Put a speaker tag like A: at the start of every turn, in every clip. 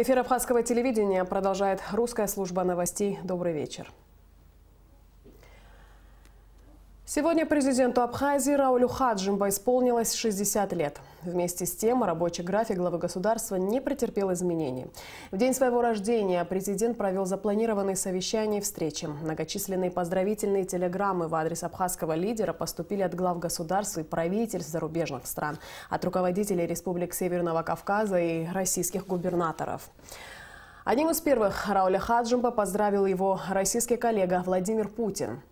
A: Эфир Абхазского телевидения продолжает русская служба новостей. Добрый вечер. Сегодня президенту Абхазии Раулю Хаджимба исполнилось 60 лет. Вместе с тем рабочий график главы государства не претерпел изменений. В день своего рождения президент провел запланированные совещания и встречи. Многочисленные поздравительные телеграммы в адрес абхазского лидера поступили от глав государств и правительств зарубежных стран, от руководителей республик Северного Кавказа и российских губернаторов. Одним из первых Рауля Хаджимба поздравил его российский коллега Владимир Путин.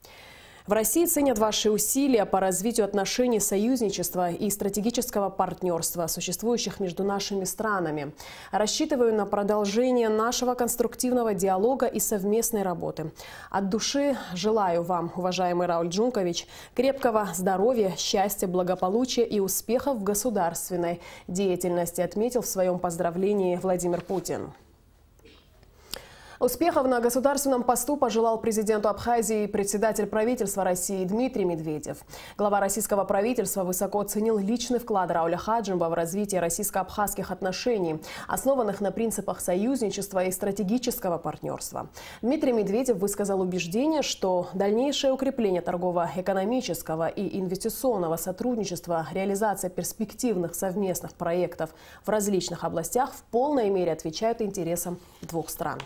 A: В России ценят ваши усилия по развитию отношений союзничества и стратегического партнерства, существующих между нашими странами. Рассчитываю на продолжение нашего конструктивного диалога и совместной работы. От души желаю вам, уважаемый Рауль Джункович, крепкого здоровья, счастья, благополучия и успехов в государственной деятельности, отметил в своем поздравлении Владимир Путин. Успехов на государственном посту пожелал президенту Абхазии председатель правительства России Дмитрий Медведев. Глава российского правительства высоко оценил личный вклад Рауля Хаджимба в развитие российско-абхазских отношений, основанных на принципах союзничества и стратегического партнерства. Дмитрий Медведев высказал убеждение, что дальнейшее укрепление торгово-экономического и инвестиционного сотрудничества, реализация перспективных совместных проектов в различных областях в полной мере отвечают интересам двух стран.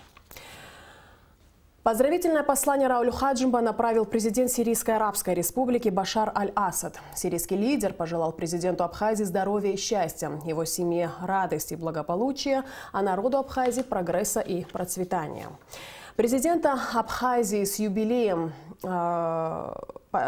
A: Поздравительное послание Раулю Хаджимба направил президент Сирийской Арабской Республики Башар Аль-Асад. Сирийский лидер пожелал президенту Абхазии здоровья и счастья, его семье радости и благополучия, а народу Абхазии прогресса и процветания. Президента Абхазии с юбилеем э,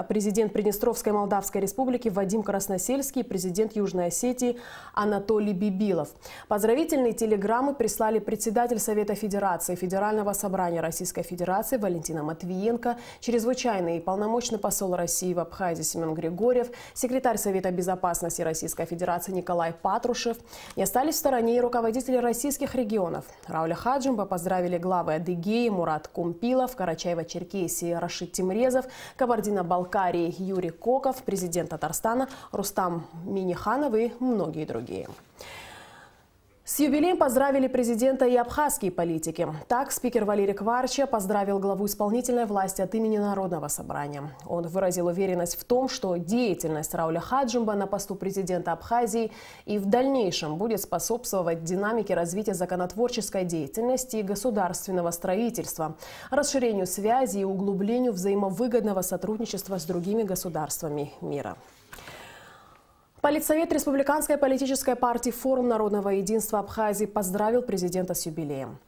A: президент Приднестровской Молдавской Республики Вадим Красносельский президент Южной Осетии Анатолий Бибилов. Поздравительные телеграммы прислали председатель Совета Федерации Федерального собрания Российской Федерации Валентина Матвиенко, чрезвычайный и полномочный посол России в Абхазии Семен Григорьев, секретарь Совета Безопасности Российской Федерации Николай Патрушев. Не остались в стороне и руководители российских регионов. Рауля Хаджимба поздравили главы Адыгеи Мурат Кумпилов, Карачаева-Черкесии Рашид Тимрезов, Кабардино Балкарии Юрий Коков, президент Татарстана Рустам Миниханов и многие другие. С юбилеем поздравили президента и абхазские политики. Так, спикер Валерий Кварча поздравил главу исполнительной власти от имени Народного собрания. Он выразил уверенность в том, что деятельность Рауля Хаджимба на посту президента Абхазии и в дальнейшем будет способствовать динамике развития законотворческой деятельности и государственного строительства, расширению связи и углублению взаимовыгодного сотрудничества с другими государствами мира. Политсовет Республиканской политической партии «Форум народного единства Абхазии» поздравил президента с юбилеем.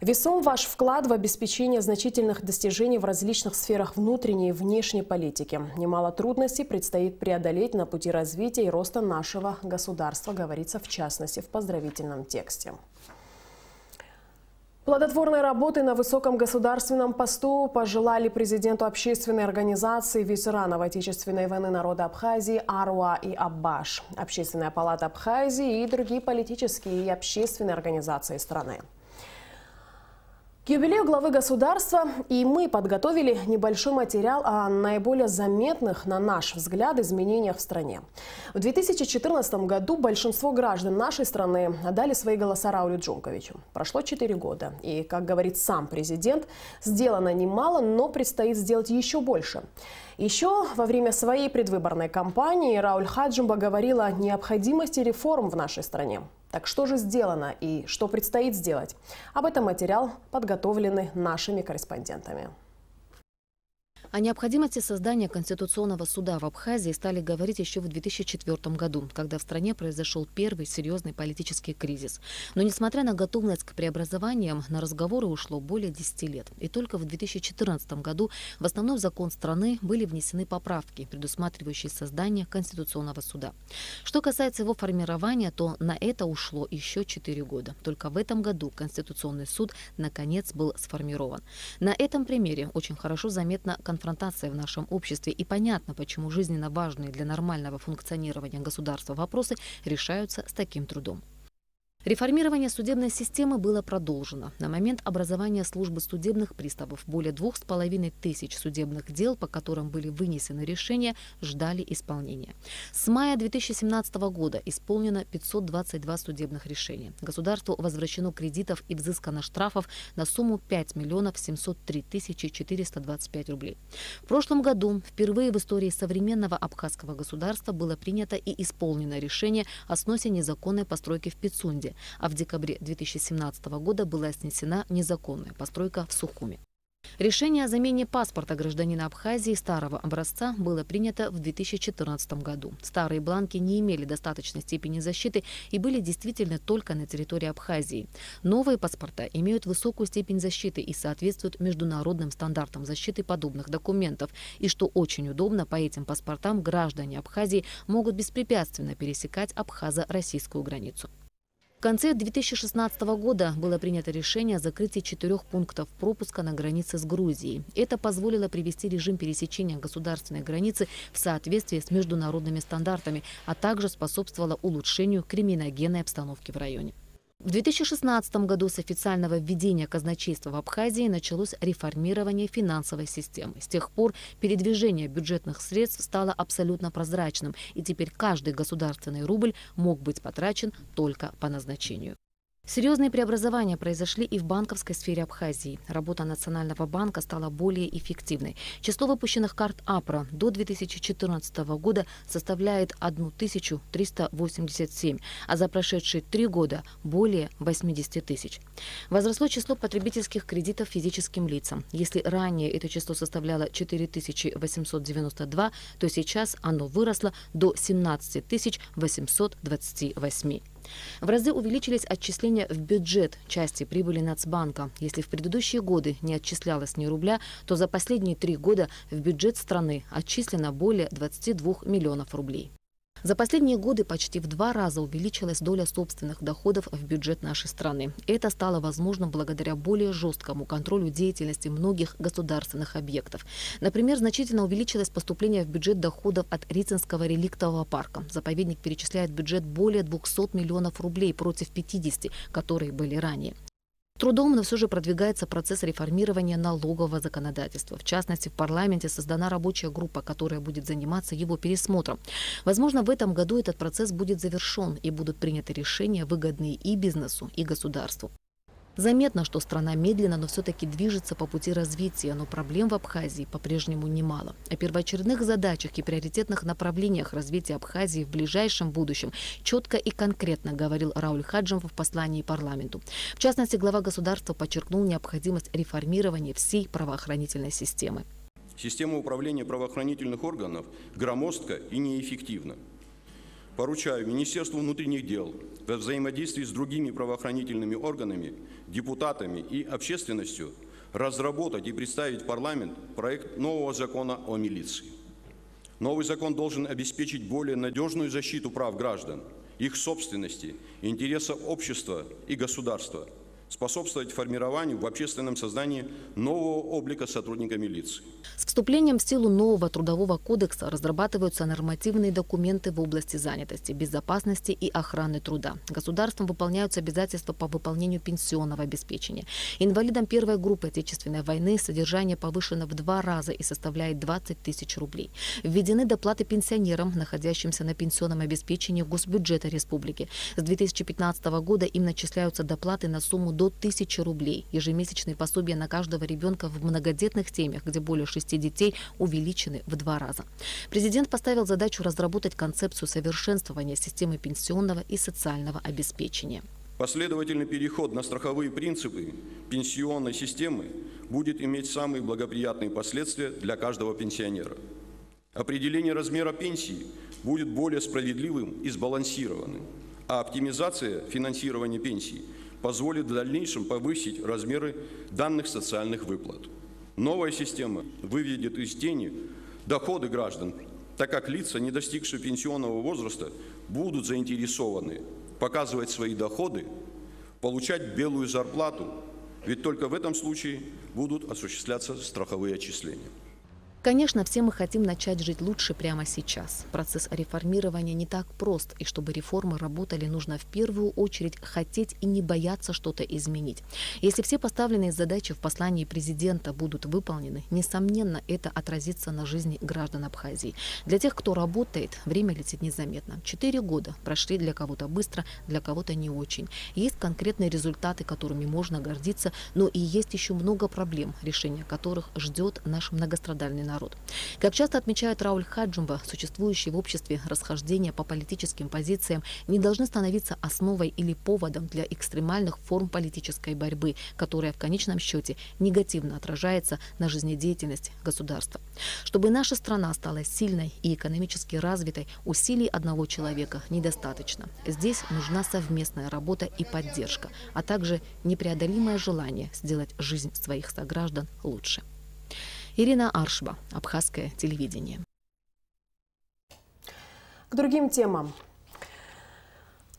A: Весом ваш вклад в обеспечение значительных достижений в различных сферах внутренней и внешней политики. Немало трудностей предстоит преодолеть на пути развития и роста нашего государства, говорится в частности в поздравительном тексте. Плодотворной работы на высоком государственном посту пожелали президенту общественной организации ветеранов Отечественной войны народа Абхазии Аруа и Аббаш, Общественная палата Абхазии и другие политические и общественные организации страны. Юбилею главы государства и мы подготовили небольшой материал о наиболее заметных, на наш взгляд, изменениях в стране. В 2014 году большинство граждан нашей страны отдали свои голоса Раулю Джунковичу. Прошло 4 года, и, как говорит сам президент, сделано немало, но предстоит сделать еще больше. Еще во время своей предвыборной кампании Рауль Хаджимба говорил о необходимости реформ в нашей стране. Так что же сделано и что предстоит сделать? Об этом материал подготовленный нашими корреспондентами.
B: О необходимости создания Конституционного суда в Абхазии стали говорить еще в 2004 году, когда в стране произошел первый серьезный политический кризис. Но несмотря на готовность к преобразованиям, на разговоры ушло более 10 лет. И только в 2014 году в основной закон страны были внесены поправки, предусматривающие создание Конституционного суда. Что касается его формирования, то на это ушло еще 4 года. Только в этом году Конституционный суд наконец был сформирован. На этом примере очень хорошо заметна конфликт конфронтация в нашем обществе, и понятно, почему жизненно важные для нормального функционирования государства вопросы решаются с таким трудом. Реформирование судебной системы было продолжено. На момент образования службы судебных приставов более двух с половиной тысяч судебных дел, по которым были вынесены решения, ждали исполнения. С мая 2017 года исполнено 522 судебных решения. Государству возвращено кредитов и взыскано штрафов на сумму 5 миллионов 703 тысячи 425 рублей. В прошлом году впервые в истории современного абхазского государства было принято и исполнено решение о сносе незаконной постройки в Пицунде, а в декабре 2017 года была снесена незаконная постройка в Сухуме. Решение о замене паспорта гражданина Абхазии старого образца было принято в 2014 году. Старые бланки не имели достаточной степени защиты и были действительно только на территории Абхазии. Новые паспорта имеют высокую степень защиты и соответствуют международным стандартам защиты подобных документов. И что очень удобно, по этим паспортам граждане Абхазии могут беспрепятственно пересекать абхазо-российскую границу. В конце 2016 года было принято решение о закрытии четырех пунктов пропуска на границе с Грузией. Это позволило привести режим пересечения государственной границы в соответствии с международными стандартами, а также способствовало улучшению криминогенной обстановки в районе. В 2016 году с официального введения казначейства в Абхазии началось реформирование финансовой системы. С тех пор передвижение бюджетных средств стало абсолютно прозрачным, и теперь каждый государственный рубль мог быть потрачен только по назначению. Серьезные преобразования произошли и в банковской сфере Абхазии. Работа Национального банка стала более эффективной. Число выпущенных карт АПРА до 2014 года составляет 1387, а за прошедшие три года более 80 тысяч. Возросло число потребительских кредитов физическим лицам. Если ранее это число составляло 4892, то сейчас оно выросло до 17 828. В разы увеличились отчисления в бюджет части прибыли Нацбанка. Если в предыдущие годы не отчислялось ни рубля, то за последние три года в бюджет страны отчислено более 22 миллионов рублей. За последние годы почти в два раза увеличилась доля собственных доходов в бюджет нашей страны. Это стало возможным благодаря более жесткому контролю деятельности многих государственных объектов. Например, значительно увеличилось поступление в бюджет доходов от Рицинского реликтового парка. Заповедник перечисляет бюджет более 200 миллионов рублей против 50, которые были ранее трудом, но все же продвигается процесс реформирования налогового законодательства. В частности, в парламенте создана рабочая группа, которая будет заниматься его пересмотром. Возможно, в этом году этот процесс будет завершен и будут приняты решения, выгодные и бизнесу, и государству. Заметно, что страна медленно, но все-таки движется по пути развития, но проблем в Абхазии по-прежнему немало. О первоочередных задачах и приоритетных направлениях развития Абхазии в ближайшем будущем четко и конкретно говорил Рауль Хаджимов в послании парламенту. В частности, глава государства подчеркнул необходимость реформирования всей правоохранительной системы.
C: Система управления правоохранительных органов громоздка и неэффективна. Поручаю Министерству внутренних дел во взаимодействии с другими правоохранительными органами, депутатами и общественностью разработать и представить в парламент проект нового закона о милиции. Новый закон должен обеспечить более надежную защиту прав граждан, их собственности, интересов общества и государства – способствовать формированию в общественном создании нового облика сотрудника милиции.
B: Вступлением в силу нового трудового кодекса разрабатываются нормативные документы в области занятости, безопасности и охраны труда. Государством выполняются обязательства по выполнению пенсионного обеспечения. Инвалидам первой группы Отечественной войны содержание повышено в два раза и составляет 20 тысяч рублей. Введены доплаты пенсионерам, находящимся на пенсионном обеспечении госбюджета республики. С 2015 года им начисляются доплаты на сумму до 1000 рублей. Ежемесячные пособия на каждого ребенка в многодетных семьях, где более шести детей, увеличены в два раза. Президент поставил задачу разработать концепцию совершенствования системы пенсионного и социального обеспечения.
C: Последовательный переход на страховые принципы пенсионной системы будет иметь самые благоприятные последствия для каждого пенсионера. Определение размера пенсии будет более справедливым и сбалансированным, а оптимизация финансирования пенсий – позволит в дальнейшем повысить размеры данных социальных выплат. Новая система выведет из тени доходы граждан, так как лица, не достигшие пенсионного возраста, будут заинтересованы показывать свои доходы, получать белую зарплату, ведь только в этом случае будут осуществляться страховые отчисления.
B: Конечно, все мы хотим начать жить лучше прямо сейчас. Процесс реформирования не так прост, и чтобы реформы работали, нужно в первую очередь хотеть и не бояться что-то изменить. Если все поставленные задачи в послании президента будут выполнены, несомненно, это отразится на жизни граждан Абхазии. Для тех, кто работает, время летит незаметно. Четыре года прошли для кого-то быстро, для кого-то не очень. Есть конкретные результаты, которыми можно гордиться, но и есть еще много проблем, решение которых ждет наш многострадальный народ. Как часто отмечает Рауль Хаджумба, существующие в обществе расхождения по политическим позициям не должны становиться основой или поводом для экстремальных форм политической борьбы, которая в конечном счете негативно отражается на жизнедеятельности государства. Чтобы наша страна стала сильной и экономически развитой, усилий одного человека недостаточно. Здесь нужна совместная работа и поддержка, а также непреодолимое желание сделать жизнь своих сограждан лучше. Ирина Аршба, Абхазское телевидение.
A: К другим темам.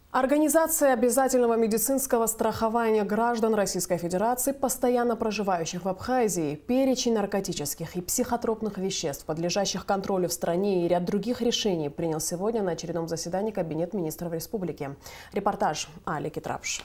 A: Организация обязательного медицинского страхования граждан Российской Федерации, постоянно проживающих в Абхазии, перечень наркотических и психотропных веществ, подлежащих контролю в стране и ряд других решений принял сегодня на очередном заседании Кабинет министров республики. Репортаж Али Китрапш.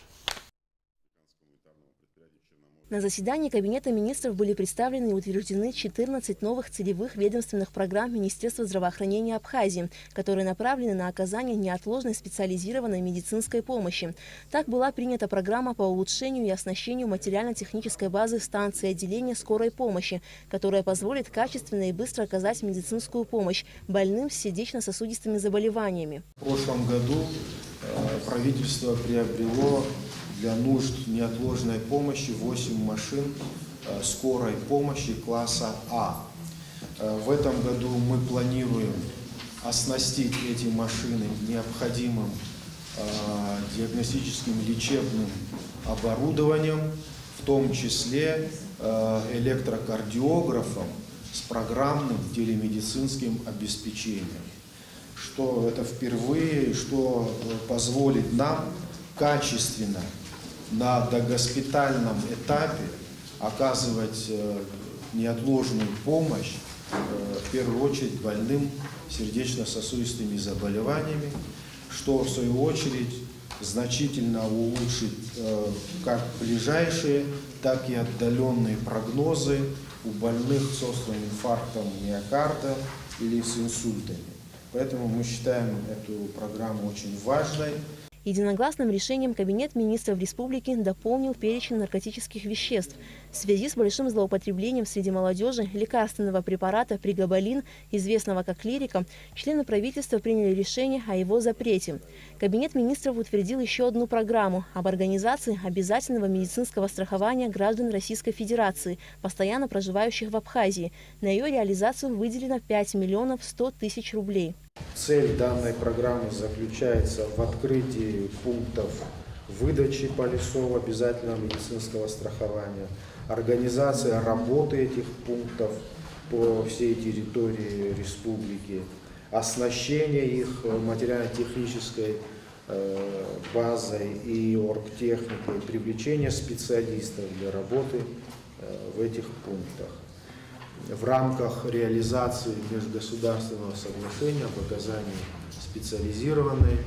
D: На заседании Кабинета министров были представлены и утверждены 14 новых целевых ведомственных программ Министерства здравоохранения Абхазии, которые направлены на оказание неотложной специализированной медицинской помощи. Так была принята программа по улучшению и оснащению материально-технической базы станции отделения скорой помощи, которая позволит качественно и быстро оказать медицинскую помощь больным с сердечно-сосудистыми заболеваниями.
E: В прошлом году э, правительство приобрело для нужд неотложной помощи 8 машин э, скорой помощи класса А. Э, в этом году мы планируем оснастить эти машины необходимым э, диагностическим лечебным оборудованием, в том числе электрокардиографом с программным телемедицинским обеспечением. Что это впервые, что позволит нам качественно на догоспитальном этапе оказывать э, неотложную помощь, э, в первую очередь больным сердечно-сосудистыми заболеваниями, что в свою очередь значительно улучшит э, как ближайшие, так и отдаленные прогнозы у больных с острым инфарктом миокарда или с инсультами. Поэтому мы считаем эту программу очень важной.
D: Единогласным решением Кабинет министров республики дополнил перечень наркотических веществ в связи с большим злоупотреблением среди молодежи лекарственного препарата пригабалин, известного как лирика, члены правительства приняли решение о его запрете. Кабинет министров утвердил еще одну программу об организации обязательного медицинского страхования граждан Российской Федерации, постоянно проживающих в Абхазии. На ее реализацию выделено 5 миллионов 100 тысяч рублей.
E: Цель данной программы заключается в открытии пунктов выдачи полисов обязательного медицинского страхования, организация работы этих пунктов по всей территории республики, оснащение их материально-технической э, базой и оргтехникой, привлечение специалистов для работы э, в этих пунктах. В рамках реализации межгосударственного соглашения об оказании специализированной,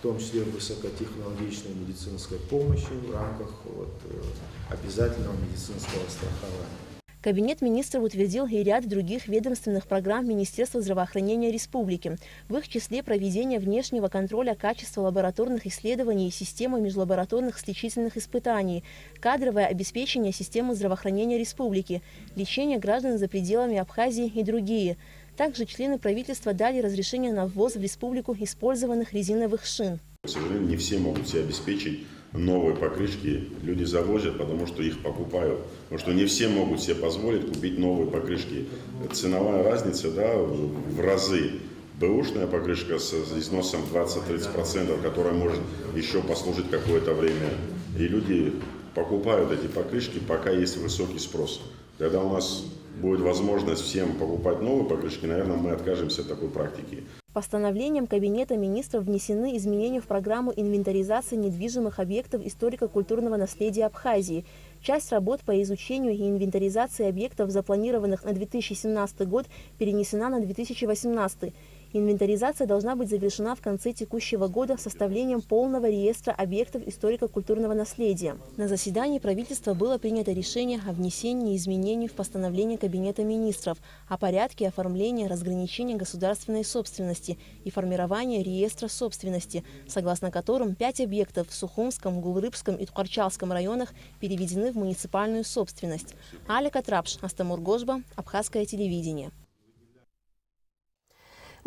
E: в том числе высокотехнологичной медицинской помощи в рамках вот, э, обязательного медицинского страхования.
D: Кабинет министров утвердил и ряд других ведомственных программ Министерства здравоохранения республики, в их числе проведение внешнего контроля качества лабораторных исследований и системы межлабораторных сличительных испытаний, кадровое обеспечение системы здравоохранения республики, лечение граждан за пределами Абхазии и другие. Также члены правительства дали разрешение на ввоз в республику использованных резиновых шин.
F: К сожалению, не все могут себе обеспечить новые покрышки люди завозят, потому что их покупают. Потому что не все могут себе позволить купить новые покрышки. Ценовая разница да, в разы. Бэушная покрышка с износом 20-30%, которая может еще послужить какое-то время. И люди покупают эти покрышки, пока есть высокий спрос. Когда у нас будет возможность всем покупать новые покрышки, наверное, мы откажемся от такой практики.
D: Постановлением Кабинета министров внесены изменения в программу инвентаризации недвижимых объектов историко-культурного наследия Абхазии. Часть работ по изучению и инвентаризации объектов, запланированных на 2017 год, перенесена на 2018. Инвентаризация должна быть завершена в конце текущего года составлением полного реестра объектов историко-культурного наследия. На заседании правительства было принято решение о внесении изменений в постановление Кабинета министров о порядке оформления разграничения государственной собственности и формирования реестра собственности, согласно которым пять объектов в Сухумском, Гулрыбском и Ткарчалском районах переведены в муниципальную собственность. Алика Трапш, Астамур Гожба, Абхазское телевидение.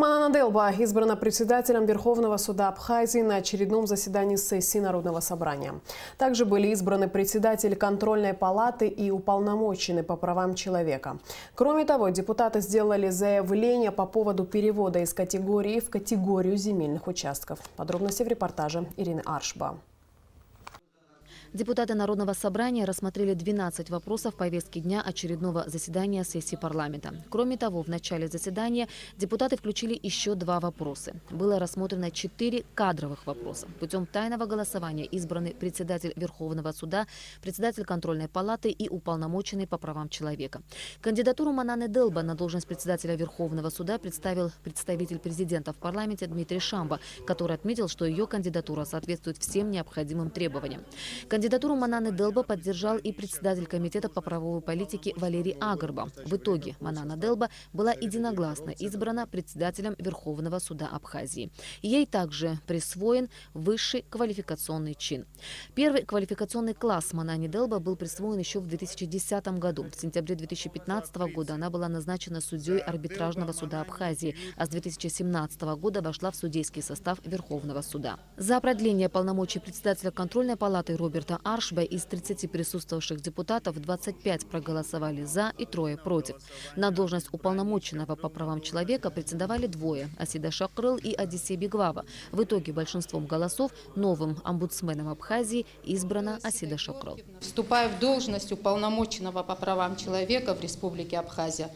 A: Манана Делба избрана председателем Верховного суда Абхазии на очередном заседании сессии Народного собрания. Также были избраны председатель контрольной палаты и уполномоченный по правам человека. Кроме того, депутаты сделали заявление по поводу перевода из категории в категорию земельных участков. Подробности в репортаже Ирины Аршба.
B: Депутаты Народного собрания рассмотрели 12 вопросов повестки дня очередного заседания сессии парламента. Кроме того, в начале заседания депутаты включили еще два вопроса. Было рассмотрено четыре кадровых вопроса. Путем тайного голосования избраны председатель Верховного суда, председатель контрольной палаты и уполномоченный по правам человека. Кандидатуру Мананы Делба на должность председателя Верховного суда представил представитель президента в парламенте Дмитрий Шамба, который отметил, что ее кандидатура соответствует всем необходимым требованиям. Кандидатуру Мананы Делба поддержал и председатель Комитета по правовой политике Валерий Агарба. В итоге Манана Делба была единогласно избрана председателем Верховного суда Абхазии. Ей также присвоен высший квалификационный чин. Первый квалификационный класс Манани Делба был присвоен еще в 2010 году. В сентябре 2015 года она была назначена судьей арбитражного суда Абхазии, а с 2017 года вошла в судейский состав Верховного суда. За продление полномочий председателя контрольной палаты Роберта Роберта Аршба из 30 присутствовавших депутатов 25 проголосовали «за» и трое «против». На должность уполномоченного по правам человека претендовали двое – Асида Шакрыл и Одиссей Беглава. В итоге большинством голосов новым омбудсменом Абхазии избрана Асида Шакрыл.
G: Вступая в должность уполномоченного по правам человека в Республике Абхазия,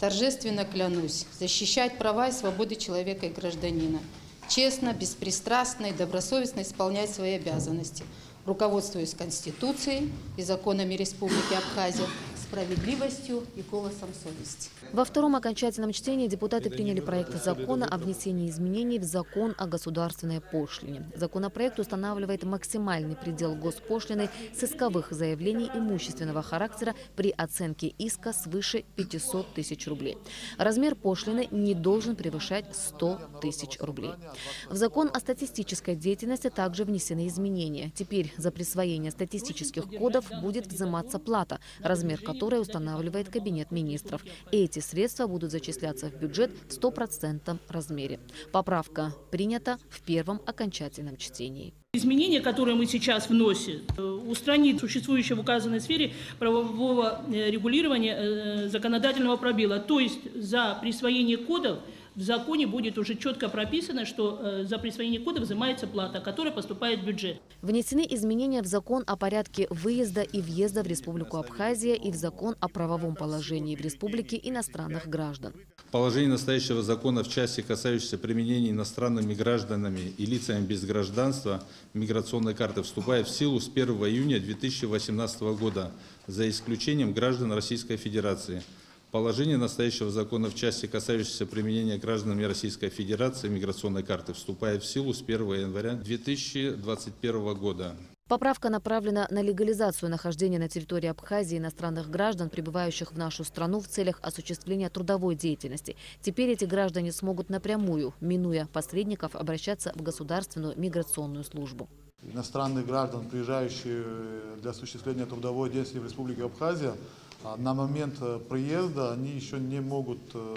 G: торжественно клянусь защищать права и свободы человека и гражданина, честно, беспристрастно и добросовестно исполнять свои обязанности – руководствуясь Конституцией и законами Республики Абхазия, справедливостью и голосом совести.
B: Во втором окончательном чтении депутаты приняли проект закона о внесении изменений в закон о государственной пошлине. Законопроект устанавливает максимальный предел госпошлины с исковых заявлений имущественного характера при оценке иска свыше 500 тысяч рублей. Размер пошлины не должен превышать 100 тысяч рублей. В закон о статистической деятельности также внесены изменения. Теперь за присвоение статистических кодов будет взиматься плата, размер которой устанавливает Кабинет министров. Эти средства будут зачисляться в бюджет в стопроцентном размере. Поправка принята в первом окончательном чтении.
H: Изменения, которые мы сейчас вносим, э, устранит существующего в указанной сфере правового э, регулирования э, законодательного пробела. То есть за присвоение кодов в законе будет уже четко прописано, что э, за присвоение кода взимается плата, которая поступает в бюджет.
B: Внесены изменения в закон о порядке выезда и въезда в Республику Абхазия и в закон о правовом положении в Республике иностранных граждан.
I: Положение настоящего закона в части, касающейся применения иностранными гражданами и лицами без гражданства миграционной карты вступает в силу с 1 июня 2018 года, за исключением граждан Российской Федерации – Положение настоящего закона в части, касающейся применения гражданами Российской Федерации миграционной карты, вступает в силу с 1 января 2021 года.
B: Поправка направлена на легализацию нахождения на территории Абхазии иностранных граждан, прибывающих в нашу страну в целях осуществления трудовой деятельности. Теперь эти граждане смогут напрямую, минуя посредников, обращаться в государственную миграционную службу.
J: Иностранных граждан, приезжающих для осуществления трудовой деятельности в Республике Абхазия, на момент э, приезда они еще не могут э,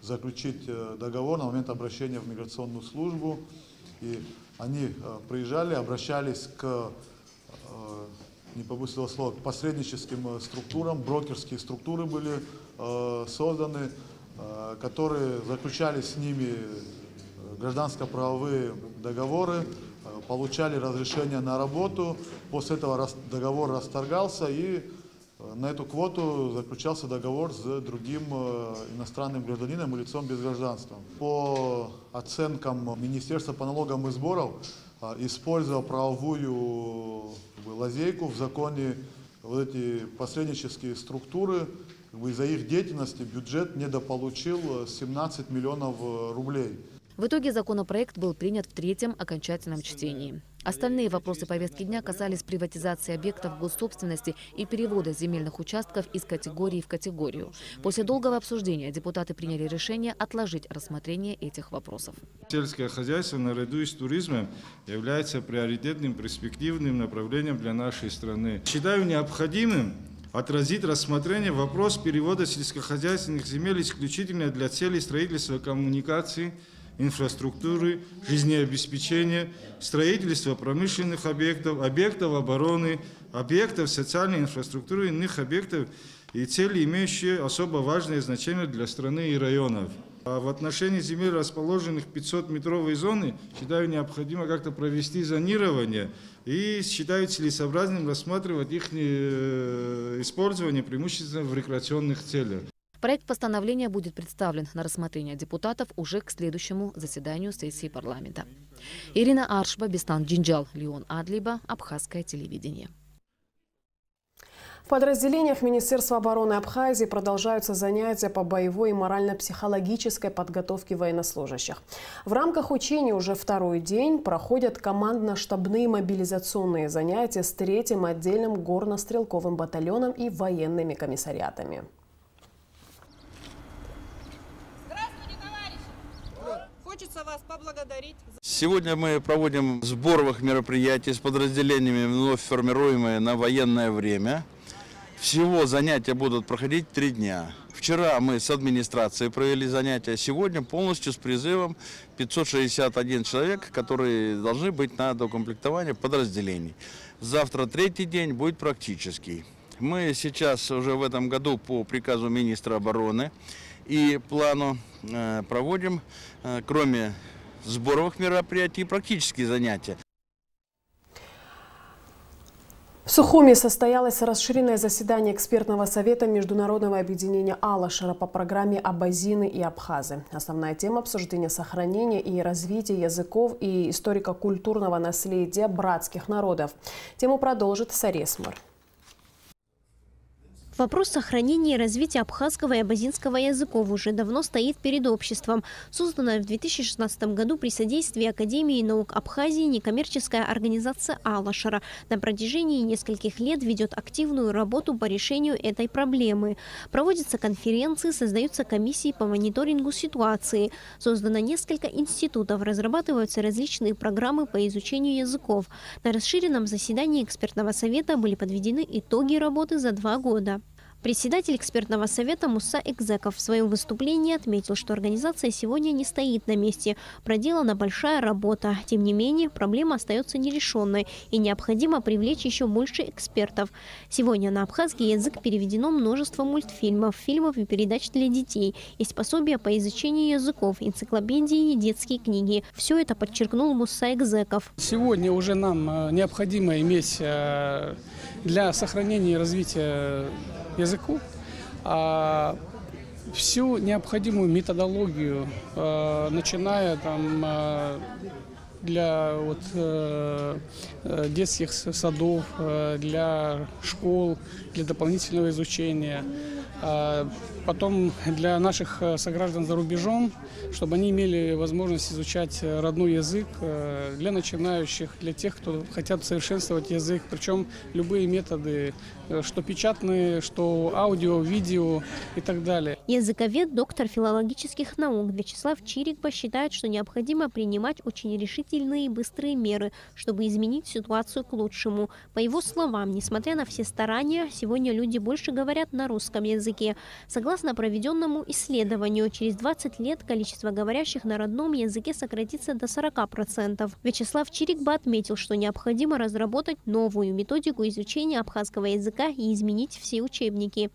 J: заключить э, договор на момент обращения в миграционную службу. И они приезжали, обращались к, не побоюсь этого слова, к посредническим структурам, брокерские структуры были созданы, которые заключали с ними гражданско-правовые договоры, получали разрешение на работу, после этого договор расторгался и на эту квоту заключался договор с другим э, иностранным гражданином и лицом без гражданства. По оценкам Министерства по налогам и сборам, э, используя правовую лазейку в законе вот эти посреднические структуры, как бы из-за их деятельности бюджет недополучил 17 миллионов рублей.
B: В итоге законопроект был принят в третьем окончательном чтении. Остальные вопросы повестки дня касались приватизации объектов госсобственности и перевода земельных участков из категории в категорию. После долгого обсуждения депутаты приняли решение отложить рассмотрение этих вопросов.
K: Сельское хозяйство наряду с туризмом является приоритетным перспективным направлением для нашей страны. Считаю необходимым отразить рассмотрение вопрос перевода сельскохозяйственных земель исключительно для целей строительства коммуникаций, инфраструктуры, жизнеобеспечения, строительства промышленных объектов, объектов обороны, объектов социальной инфраструктуры, иных объектов и цели, имеющие особо важное значение для страны и районов. А в отношении земель, расположенных в 500-метровой зоны, считаю необходимо как-то провести зонирование и считаю целесообразным рассматривать их э, использование преимущественно в рекреационных целях.
B: Проект постановления будет представлен на рассмотрение депутатов уже к следующему заседанию сессии парламента. Ирина Аршба, Бестан Джинджал, Леон Адлиба, Абхазское телевидение.
A: В подразделениях Министерства обороны Абхазии продолжаются занятия по боевой и морально-психологической подготовке военнослужащих. В рамках учений уже второй день проходят командно-штабные мобилизационные занятия с третьим отдельным горно-стрелковым батальоном и военными комиссариатами.
L: Хочется вас поблагодарить.
M: Сегодня мы проводим сборовых мероприятий с подразделениями, вновь формируемые на военное время. Всего занятия будут проходить три дня. Вчера мы с администрацией провели занятия, сегодня полностью с призывом 561 человек, которые должны быть на докомплектование подразделений. Завтра третий день будет практический. Мы сейчас уже в этом году по приказу министра обороны и плану э, проводим, э, кроме сборовых мероприятий, практические занятия.
A: В Сухуми состоялось расширенное заседание экспертного совета Международного объединения Алашера по программе «Абазины и Абхазы». Основная тема обсуждения сохранения и развития языков и историко-культурного наследия братских народов. Тему продолжит Саресмар.
N: Вопрос сохранения и развития абхазского и абазинского языков уже давно стоит перед обществом. Созданная в 2016 году при содействии Академии наук Абхазии некоммерческая организация «Алашара» на протяжении нескольких лет ведет активную работу по решению этой проблемы. Проводятся конференции, создаются комиссии по мониторингу ситуации. Создано несколько институтов, разрабатываются различные программы по изучению языков. На расширенном заседании экспертного совета были подведены итоги работы за два года. Председатель экспертного совета Муса Экзеков в своем выступлении отметил, что организация сегодня не стоит на месте. Проделана большая работа. Тем не менее, проблема остается нерешенной и необходимо привлечь еще больше экспертов. Сегодня на абхазский язык переведено множество мультфильмов, фильмов и передач для детей. Есть пособия по изучению языков, энциклопедии и детские книги. Все это подчеркнул Муса Экзеков.
O: Сегодня уже нам э, необходимо иметь э, для сохранения и развития языку, а всю необходимую методологию, а, начиная там а, для вот, э, э, детских садов, э, для школ, для дополнительного изучения. А потом для наших сограждан за рубежом, чтобы они имели возможность изучать родной язык для начинающих, для тех, кто хотят совершенствовать язык. Причем любые методы Э, что печатные, что аудио, видео и так далее.
N: Языковед, доктор филологических наук Вячеслав Чирикба считает, что необходимо принимать очень решительные и быстрые меры, чтобы изменить ситуацию к лучшему. По его словам, несмотря на все старания, сегодня люди больше говорят на русском языке. Согласно проведенному исследованию, через 20 лет количество говорящих на родном языке сократится до 40%. Вячеслав Чирикба отметил, что необходимо разработать новую методику изучения абхазского языка и изменить все учебники.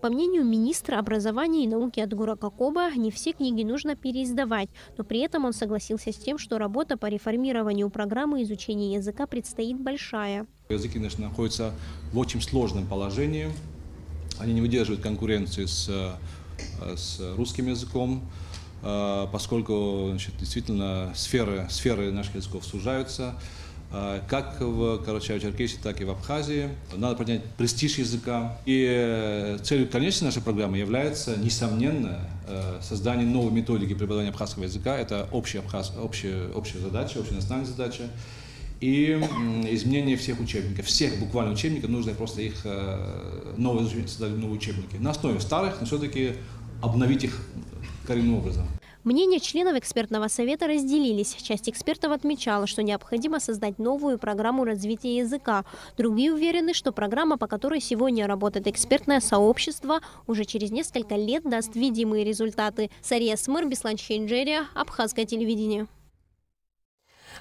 N: По мнению министра образования и науки Адгура Кокоба, не все книги нужно переиздавать, но при этом он согласился с тем, что работа по реформированию программы изучения языка предстоит большая.
P: Языки конечно, находятся в очень сложном положении. Они не выдерживают конкуренции с, э, с русским языком, э, поскольку значит, действительно сферы, сферы наших языков сужаются. как в Карачаево-Черкесии, так и в Абхазии. Надо поднять престиж языка. И целью конечной нашей программы является, несомненно, создание новой методики преподавания абхазского языка. Это общая, абхаз, общая, общая задача, общая национальная задача и изменение всех учебников. Всех буквально учебников, нужно просто их новые, создать новые учебники. На основе старых, но все-таки обновить их коренным образом.
N: Мнения членов экспертного совета разделились. Часть экспертов отмечала, что необходимо создать новую программу развития языка. Другие уверены, что программа, по которой сегодня работает экспертное сообщество, уже через несколько лет даст видимые результаты. Сария Смыр, Беслан Ченджерия, Абхазское телевидение.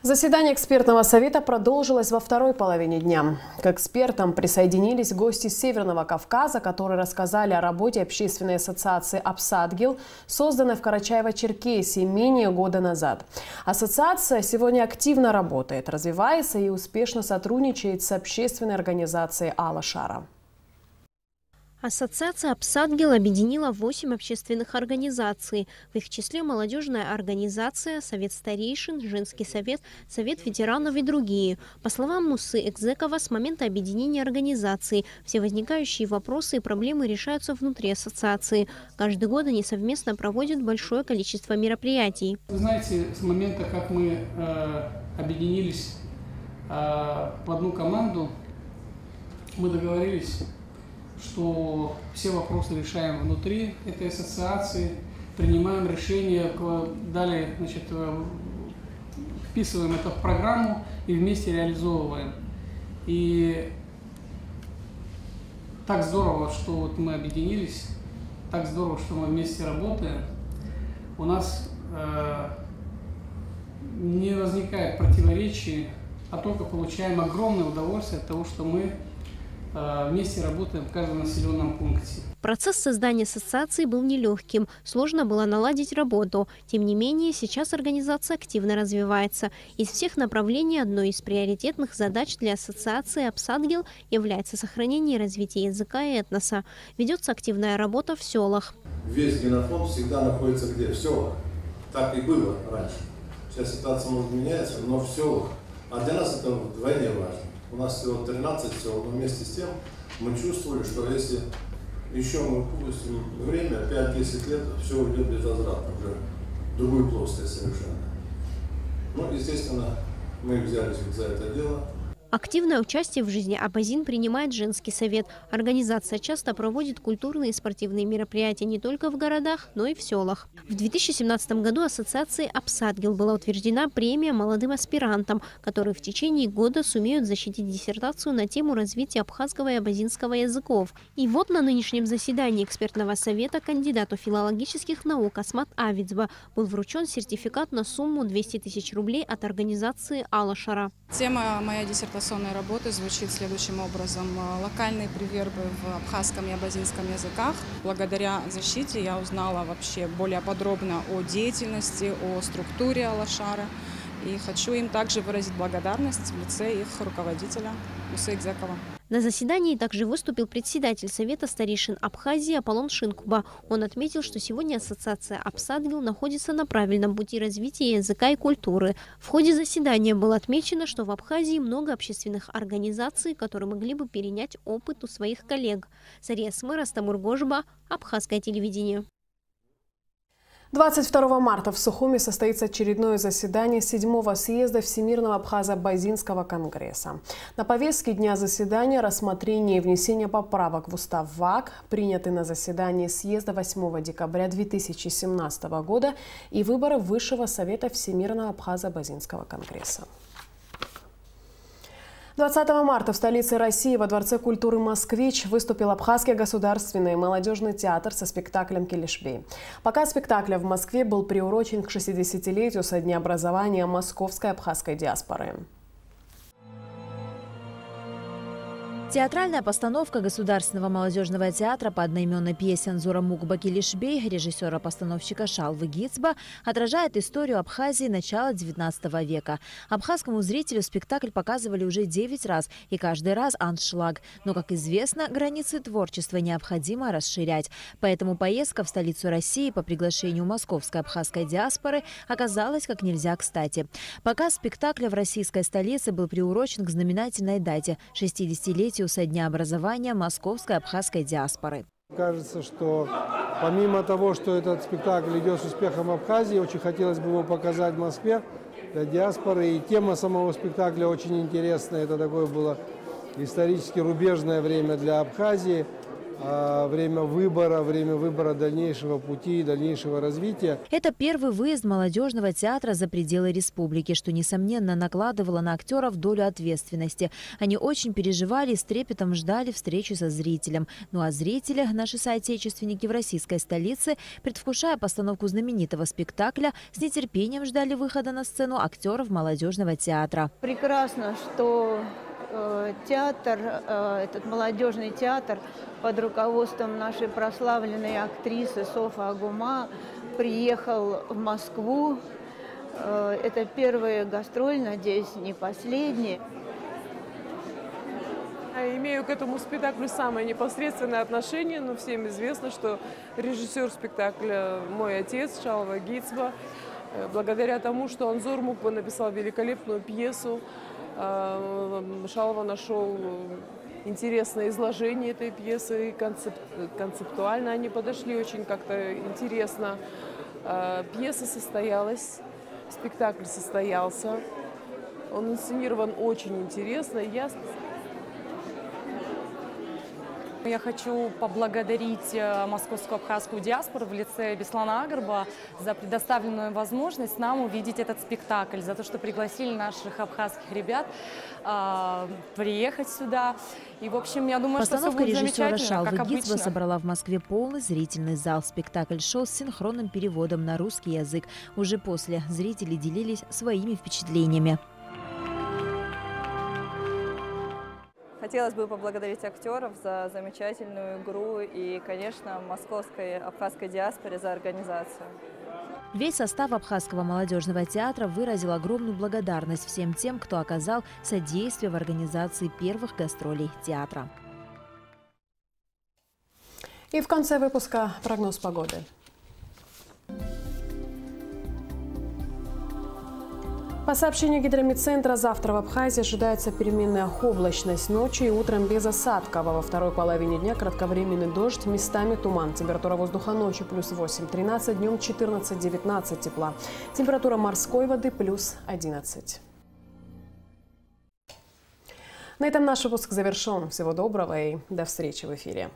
A: Заседание экспертного совета продолжилось во второй половине дня. К экспертам присоединились гости Северного Кавказа, которые рассказали о работе общественной ассоциации «Апсадгил», созданной в Карачаево-Черкесии менее года назад. Ассоциация сегодня активно работает, развивается и успешно сотрудничает с общественной организацией «Алашара».
N: Ассоциация «Апсадгил» объединила 8 общественных организаций. В их числе молодежная организация, Совет старейшин, Женский совет, Совет ветеранов и другие. По словам Мусы Экзекова, с момента объединения организаций все возникающие вопросы и проблемы решаются внутри ассоциации. Каждый год они совместно проводят большое количество мероприятий.
O: Вы знаете, с момента, как мы э, объединились э, в одну команду, мы договорились что все вопросы решаем внутри этой ассоциации, принимаем решения, далее значит, э, вписываем это в программу и вместе реализовываем. И так здорово, что вот мы объединились, так здорово, что мы вместе работаем. У нас э, не возникает противоречий, а только получаем огромное удовольствие от того, что мы вместе работаем в каждом населенном пункте.
N: Процесс создания ассоциации был нелегким, сложно было наладить работу. Тем не менее, сейчас организация активно развивается. Из всех направлений одной из приоритетных задач для ассоциации «Апсадгил» является сохранение и развитие языка и этноса. Ведется активная работа в селах.
Q: Весь генофонд всегда находится где? В селах. Так и было раньше. Сейчас ситуация может меняется, но в селах. А для нас это вдвойне важно. У нас всего 13 сел, но вместе с тем мы чувствовали, что если еще мы упустим время, 5-10 лет, все уйдет безвозвратно, уже в другую плоскость совершенно. Ну, естественно, мы взялись за это дело.
N: Активное участие в жизни Абазин принимает женский совет. Организация часто проводит культурные и спортивные мероприятия не только в городах, но и в селах. В 2017 году ассоциации «Апсадгил» была утверждена премия молодым аспирантам, которые в течение года сумеют защитить диссертацию на тему развития абхазского и абазинского языков. И вот на нынешнем заседании экспертного совета кандидату филологических наук Асмат Авицба был вручен сертификат на сумму 200 тысяч рублей от организации «Алашара».
R: Тема моей диссертационной работы звучит следующим образом. Локальные привербы в абхазском и абазинском языках. Благодаря защите я узнала вообще более подробно о деятельности, о структуре Алашара. И хочу им также выразить благодарность в лице их руководителя Мусы.
N: На заседании также выступил председатель Совета старейшин Абхазии Аполлон Шинкуба. Он отметил, что сегодня ассоциация Абсадгил находится на правильном пути развития языка и культуры. В ходе заседания было отмечено, что в Абхазии много общественных организаций, которые могли бы перенять опыт у своих коллег. Сария Смыра, Стамур Абхазское телевидение.
A: 22 марта в Сухуми состоится очередное заседание седьмого съезда Всемирного Абхазо-Базинского конгресса. На повестке дня заседания рассмотрение и внесение поправок в устав ВАК, принятый на заседании съезда 8 декабря 2017 года и выборы Высшего Совета Всемирного Абхазо-Базинского конгресса. 20 марта в столице России во Дворце культуры «Москвич» выступил Абхазский государственный молодежный театр со спектаклем «Келешбей». Показ спектакля в Москве был приурочен к 60-летию со дня образования московской абхазской диаспоры.
S: Театральная постановка Государственного молодежного театра по одноименной пьесе Анзура Мукбакилишбей режиссера-постановщика Шалвы Гицба отражает историю Абхазии начала XIX века. Абхазскому зрителю спектакль показывали уже 9 раз, и каждый раз аншлаг. Но, как известно, границы творчества необходимо расширять. Поэтому поездка в столицу России по приглашению московской абхазской диаспоры оказалась как нельзя кстати. Показ спектакля в российской столице был приурочен к знаменательной дате – 60-летию событию со дня образования московской абхазской диаспоры.
T: Кажется, что помимо того, что этот спектакль идет с успехом в Абхазии, очень хотелось бы его показать в Москве для диаспоры. И тема самого спектакля очень интересная. Это такое было исторически рубежное время для Абхазии – время выбора, время выбора дальнейшего пути, дальнейшего развития.
S: Это первый выезд молодежного театра за пределы республики, что, несомненно, накладывало на актеров долю ответственности. Они очень переживали и с трепетом ждали встречи со зрителем. Ну а зрители, наши соотечественники в российской столице, предвкушая постановку знаменитого спектакля, с нетерпением ждали выхода на сцену актеров молодежного театра.
U: Прекрасно, что театр, э, этот молодежный театр под руководством нашей прославленной актрисы Софа Агума приехал в Москву. Э, это первый гастроль, надеюсь, не последний.
V: Имею к этому спектаклю самое непосредственное отношение, но всем известно, что режиссер спектакля мой отец Шалва Гицба. Благодаря тому, что Анзор Мукба написал великолепную пьесу, Шалова нашел интересное изложение этой пьесы, концеп, концептуально они подошли очень как-то интересно. А, пьеса состоялась, спектакль состоялся, он инсценирован очень интересно. Я
W: я хочу поблагодарить э, московскую абхазскую диаспору в лице Беслана Агарба за предоставленную возможность нам увидеть этот спектакль, за то, что пригласили наших абхазских ребят э, приехать сюда. И, в общем, я думаю,
S: Постановка
W: что все будет
S: режиссера
W: Шалвы
S: как Гитцва собрала в Москве полный зрительный зал. Спектакль шел с синхронным переводом на русский язык. Уже после зрители делились своими впечатлениями.
X: Хотелось бы поблагодарить актеров за замечательную игру и, конечно, московской абхазской диаспоре за организацию.
S: Весь состав Абхазского молодежного театра выразил огромную благодарность всем тем, кто оказал содействие в организации первых гастролей театра.
A: И в конце выпуска прогноз погоды. По сообщению гидромедцентра, завтра в Абхазии ожидается переменная облачность. Ночью и утром без осадков, а во второй половине дня кратковременный дождь, местами туман. Температура воздуха ночью плюс 8-13, днем 14-19 тепла. Температура морской воды плюс 11. На этом наш выпуск завершен. Всего доброго и до встречи в эфире.